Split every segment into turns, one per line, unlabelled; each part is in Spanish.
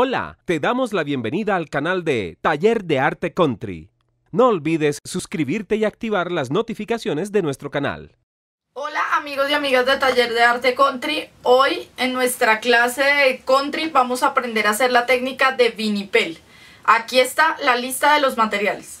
Hola, te damos la bienvenida al canal de Taller de Arte Country. No olvides suscribirte y activar las notificaciones de nuestro canal.
Hola amigos y amigas de Taller de Arte Country. Hoy en nuestra clase de Country vamos a aprender a hacer la técnica de vinipel. Aquí está la lista de los materiales.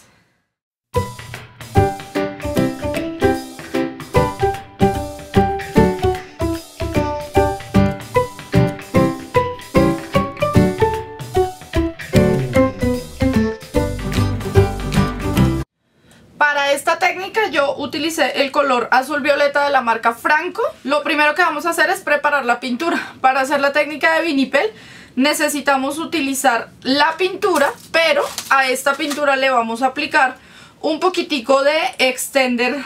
Para esta técnica yo utilicé el color azul violeta de la marca Franco. Lo primero que vamos a hacer es preparar la pintura. Para hacer la técnica de vinipel necesitamos utilizar la pintura, pero a esta pintura le vamos a aplicar un poquitico de extender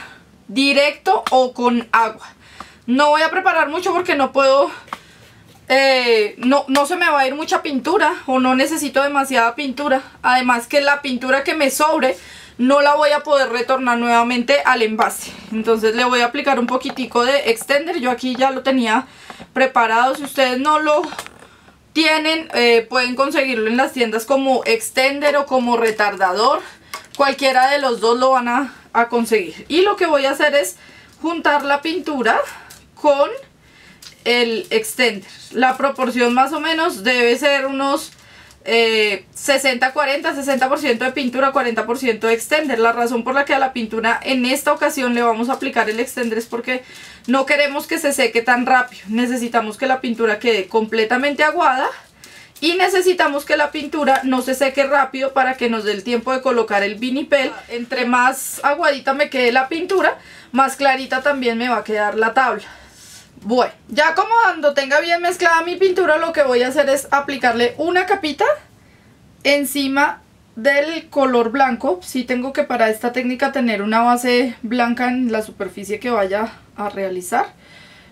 directo o con agua. No voy a preparar mucho porque no puedo eh, no, no se me va a ir mucha pintura o no necesito demasiada pintura. Además que la pintura que me sobre no la voy a poder retornar nuevamente al envase. Entonces le voy a aplicar un poquitico de extender. Yo aquí ya lo tenía preparado. Si ustedes no lo tienen, eh, pueden conseguirlo en las tiendas como extender o como retardador. Cualquiera de los dos lo van a, a conseguir. Y lo que voy a hacer es juntar la pintura con el extender. La proporción más o menos debe ser unos 60-40, 60% de pintura, 40% de extender. La razón por la que a la pintura en esta ocasión le vamos a aplicar el extender es porque no queremos que se seque tan rápido. Necesitamos que la pintura quede completamente aguada y necesitamos que la pintura no se seque rápido para que nos dé el tiempo de colocar el vinipel. Entre más aguadita me quede la pintura, más clarita también me va a quedar la tabla. Bueno, ya como cuando tenga bien mezclada mi pintura, lo que voy a hacer es aplicarle una capita encima del color blanco. Sí tengo que para esta técnica tener una base blanca en la superficie que vaya a realizar.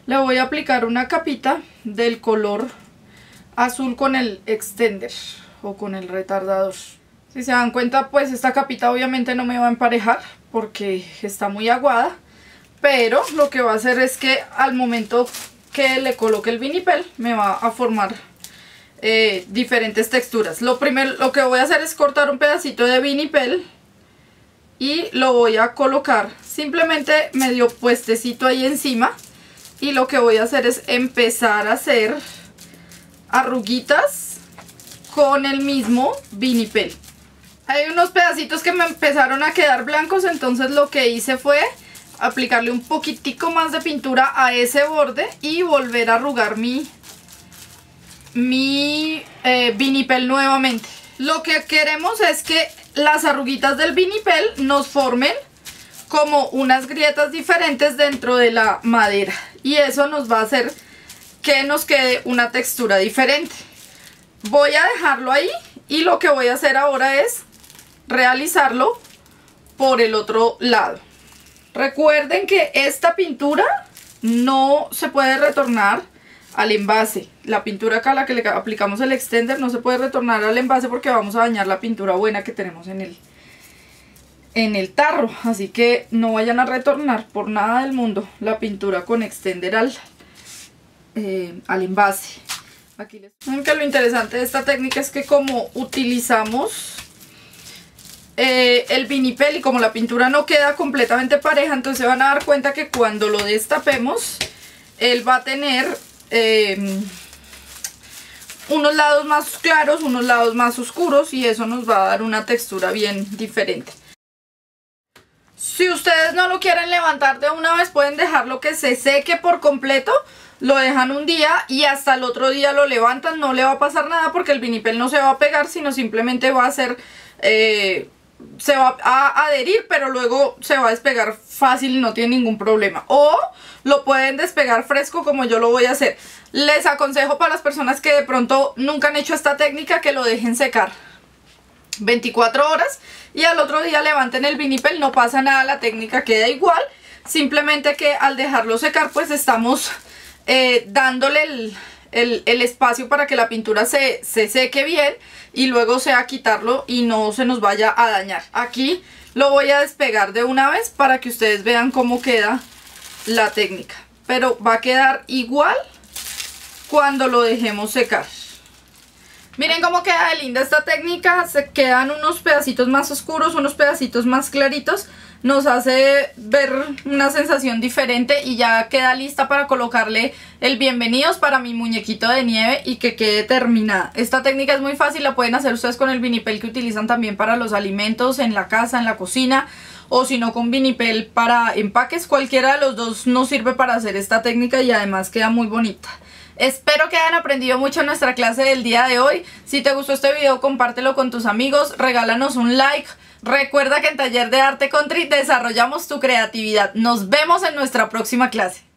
Le voy a aplicar una capita del color azul con el extender o con el retardador. Si se dan cuenta, pues esta capita obviamente no me va a emparejar porque está muy aguada pero lo que va a hacer es que al momento que le coloque el vinipel me va a formar eh, diferentes texturas. Lo primero, lo que voy a hacer es cortar un pedacito de vinipel y lo voy a colocar simplemente medio puestecito ahí encima y lo que voy a hacer es empezar a hacer arruguitas con el mismo vinipel. Hay unos pedacitos que me empezaron a quedar blancos, entonces lo que hice fue aplicarle un poquitico más de pintura a ese borde y volver a arrugar mi, mi eh, vinipel nuevamente. Lo que queremos es que las arruguitas del vinipel nos formen como unas grietas diferentes dentro de la madera y eso nos va a hacer que nos quede una textura diferente. Voy a dejarlo ahí y lo que voy a hacer ahora es realizarlo por el otro lado. Recuerden que esta pintura no se puede retornar al envase. La pintura acá, la que le aplicamos el extender, no se puede retornar al envase porque vamos a dañar la pintura buena que tenemos en el, en el tarro. Así que no vayan a retornar por nada del mundo la pintura con extender al, eh, al envase. Aquí les... lo interesante de esta técnica es que como utilizamos eh, el vinipel y como la pintura no queda completamente pareja, entonces van a dar cuenta que cuando lo destapemos, él va a tener em, unos lados más claros, unos lados más oscuros y eso nos va a dar una textura bien diferente. Si ustedes no lo quieren levantar de una vez, pueden dejarlo que se seque por completo. Lo dejan un día y hasta el otro día lo levantan. No le va a pasar nada porque el vinipel no se va a pegar, sino simplemente va a ser... Eh, se va a adherir, pero luego se va a despegar fácil y no tiene ningún problema. O lo pueden despegar fresco como yo lo voy a hacer. Les aconsejo para las personas que de pronto nunca han hecho esta técnica que lo dejen secar 24 horas y al otro día levanten el vinipel, no pasa nada, la técnica queda igual. Simplemente que al dejarlo secar pues estamos eh, dándole el, el, espacio para que la pintura se, se seque bien y luego sea quitarlo y no se nos vaya a dañar. Aquí lo voy a despegar de una vez para que ustedes vean cómo queda la técnica. Pero va a quedar igual cuando lo dejemos secar. Miren cómo queda de linda esta técnica, se quedan unos pedacitos más oscuros, unos pedacitos más claritos, nos hace ver una sensación diferente y ya queda lista para colocarle el bienvenidos para mi muñequito de nieve y que quede terminada. Esta técnica es muy fácil, la pueden hacer ustedes con el vinipel que utilizan también para los alimentos en la casa, en la cocina o si no con vinipel para empaques, cualquiera de los dos nos sirve para hacer esta técnica y además queda muy bonita. Espero que hayan aprendido mucho nuestra clase del día de hoy. Si te gustó este video, compártelo con tus amigos, regálanos un like. Recuerda que en Taller de Arte Country desarrollamos tu creatividad. Nos vemos en nuestra próxima clase.